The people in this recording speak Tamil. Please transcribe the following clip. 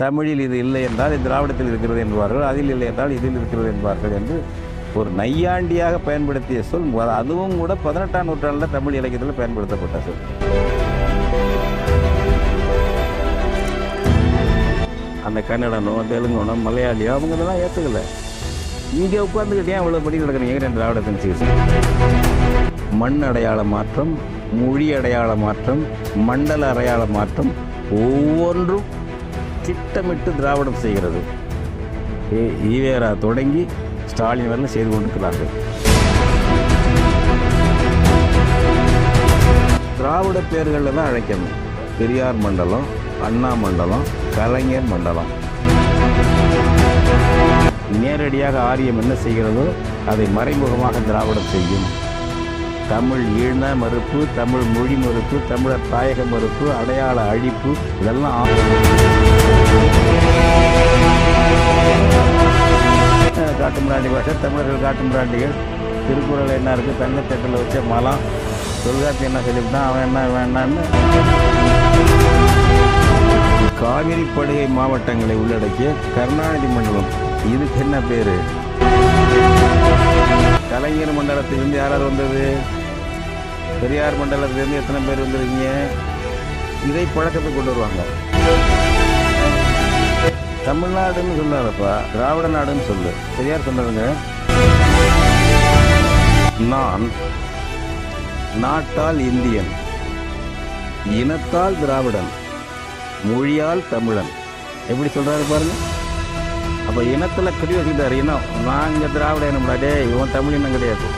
தமிழில் இது இல்லை என்றால் இது திராவிடத்தில் இருக்கிறது என்பார்கள் அதில் இல்லை என்றால் இதில் இருக்கிறது என்பார்கள் என்று ஒரு நையாண்டியாக பயன்படுத்திய சொல் அதுவும் கூட பதினெட்டாம் நூற்றாண்டில் தமிழ் இலக்கியத்தில் பயன்படுத்தப்பட்ட சொல். அந்த கன்னடனோ தெலுங்கனோ மலையாளியோ அவங்க இதெல்லாம் ஏற்றுக்கல இங்கே உட்காந்துக்கிட்டே ஏன் படி கிடக்குறீங்க என் திராவிடத்தின் சிகிச்சை மண் அடையாள மாற்றம் மொழி அடையாள மாற்றம் மண்டல அடையாள மாற்றம் ஒவ்வொன்றும் திட்டமிட்டு திராவிடம் செய்கிறது. ஈவேரா தொடங்கி ஸ்டாலின் வரலாம் செய்து கொண்டிருக்கிறார்கள். திராவிட பேர்களில் தான் அழைக்கணும். பெரியார் மண்டலம் அண்ணா மண்டலம் கலைஞர் மண்டலம். நேரடியாக ஆரியம் என்ன செய்கிறதோ அதை மறைமுகமாக திராவிடம் செய்யும். தமிழ் ஈழ மறுப்பு தமிழ் மொழி மறுப்பு தமிழர் தாயக மறுப்பு அடையாள அழிப்பு இதெல்லாம் காட்டுமிராண்டி பாஷை தமிழர்கள் காட்டுமிராண்டிகள் திருக்குறள் என்ன இருக்குது தங்கத்தட்டில் வச்ச மலம் தொல்காப்பி என்ன சொல்லிவிட்டான்? அவன் என்ன வேண்டான்னு. காவிரி படுகை மாவட்டங்களை உள்ளடக்கிய கருணாநிதி மண்டலம் இதுக்கு என்ன பேர்? கலைஞர் மண்டலத்திலிருந்து யாராவது வந்தது? பெரியார் மண்டலத்திலிருந்து எத்தனை பேர் வந்துருக்கீங்க? இதை பழக்கத்தை கொண்டு வருவாங்க. தமிழ்நாடுன்னு சொல்லாதப்பா திராவிட நாடுன்னு சொல்லு. பெரியார் சொன்னதுங்க. நான் நாட்டால் இந்தியன் இனத்தால் திராவிடன் மொழியால் தமிழன். எப்படி சொல்றாரு பாருங்க. அப்ப இனத்துல கடி வச்சுக்கிட்டாரு. இனம் நாங்க திராவிட இனம்டா டேய் இவன் தமிழ் இனம் கிடையாது.